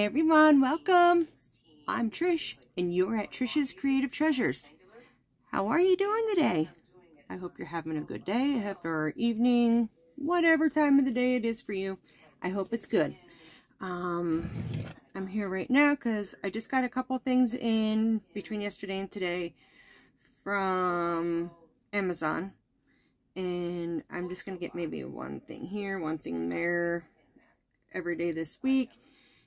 everyone, welcome. I'm Trish and you're at Trish's Creative Treasures. How are you doing today? I hope you're having a good day, or evening, whatever time of the day it is for you. I hope it's good. Um, I'm here right now because I just got a couple things in between yesterday and today from Amazon. And I'm just going to get maybe one thing here, one thing there every day this week.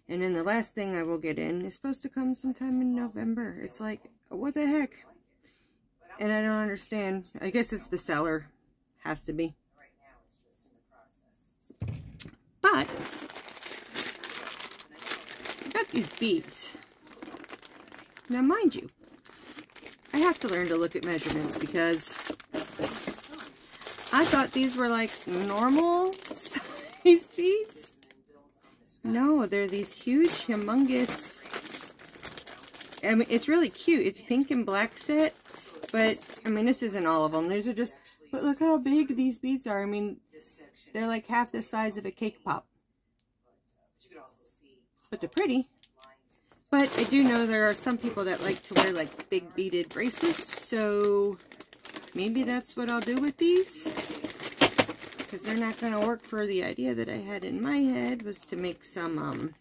And then the last thing I will get in is supposed to come sometime in November. It's like, what the heck? And I don't understand. I guess it's the seller. Has to be. But, I got these beads. Now, mind you, I have to learn to look at measurements because I thought these were like normal size beads. No, they're these huge, humongous. I mean, it's really cute. It's pink and black set, but I mean, this isn't all of them. These are just, but look how big these beads are. I mean, they're like half the size of a cake pop. But they're pretty. But I do know there are some people that like to wear like big beaded bracelets, so maybe that's what I'll do with these because they're not going to work for the idea that I had in my head was to make some um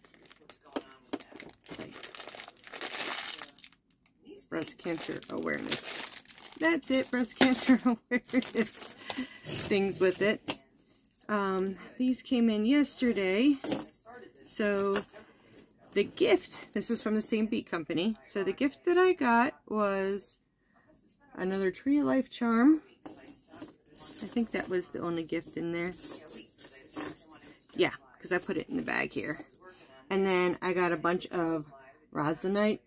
breast cancer awareness. That's it, breast cancer awareness things with it. Um, these came in yesterday. So the gift, this was from the same beat company. So the gift that I got was another Tree of Life charm I think that was the only gift in there. Yeah, because I put it in the bag here. And then I got a bunch of rosinite,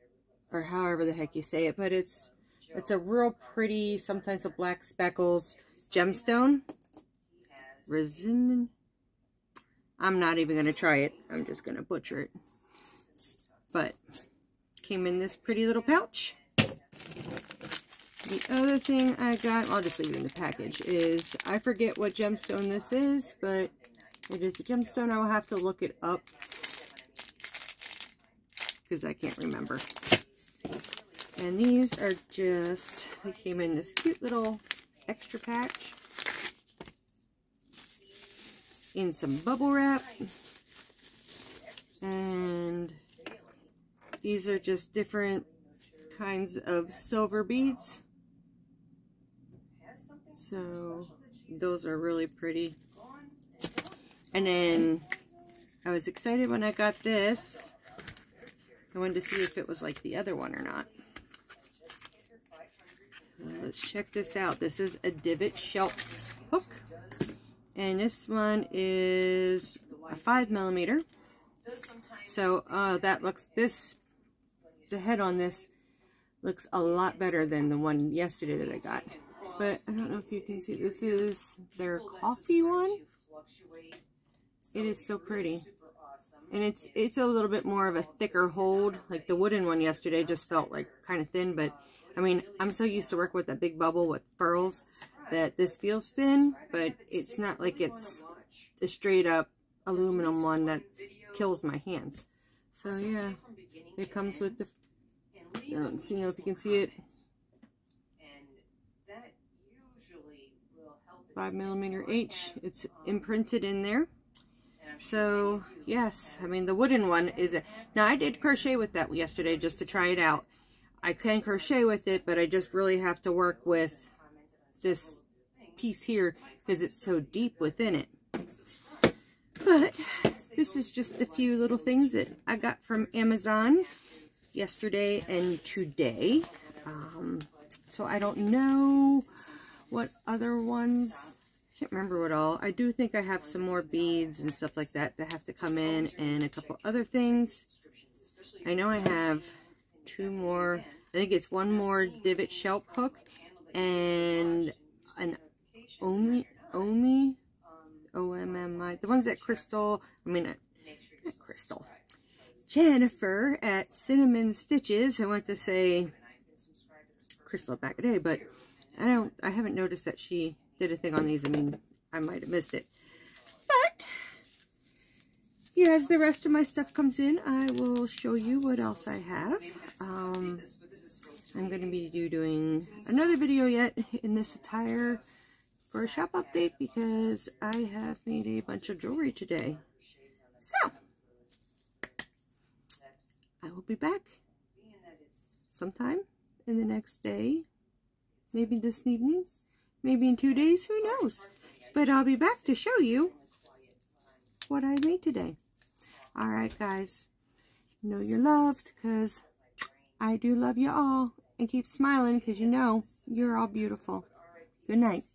or however the heck you say it, but it's it's a real pretty, sometimes a black speckles gemstone. Resin. I'm not even going to try it. I'm just going to butcher it. But came in this pretty little pouch. The other thing I got, I'll just leave it in the package, is I forget what gemstone this is, but it is a gemstone. I will have to look it up because I can't remember. And these are just, they came in this cute little extra patch in some bubble wrap. And these are just different kinds of silver beads. So those are really pretty. And then I was excited when I got this. I wanted to see if it was like the other one or not. let's check this out. This is a divot shelf hook. And this one is a 5 millimeter. So uh, that looks, this, the head on this looks a lot better than the one yesterday that I got but I don't know if you can see. This is their coffee one. It is so pretty. And it's it's a little bit more of a thicker hold. Like the wooden one yesterday just felt like kind of thin. But, I mean, I'm so used to work with a big bubble with pearls that this feels thin. But it's not like it's a straight up aluminum one that kills my hands. So, yeah. It comes with the... I don't see if you can see it 5 millimeter H. It's imprinted in there. So, yes, I mean, the wooden one is a... Now, I did crochet with that yesterday just to try it out. I can crochet with it, but I just really have to work with this piece here because it's so deep within it. But this is just a few little things that I got from Amazon yesterday and today. Um, so I don't know what other ones, I can't remember what all. I do think I have some more beads and stuff like that that have to come in and a couple other things. I know I have two more, I think it's one more divot shelf hook and an Omi, Omi, O-M-M-I, the ones that Crystal, I mean, not Crystal, Jennifer at Cinnamon Stitches, I want to say Crystal back a day, but I don't, I haven't noticed that she did a thing on these. I mean, I might have missed it. But, yeah, as the rest of my stuff comes in, I will show you what else I have. Um, I'm going to be do, doing another video yet in this attire for a shop update because I have made a bunch of jewelry today. So, I will be back sometime in the next day, maybe this evening, maybe in two days, who knows. But I'll be back to show you what I made today. Alright guys, know you're loved because I do love you all. And keep smiling because you know you're all beautiful. Good night.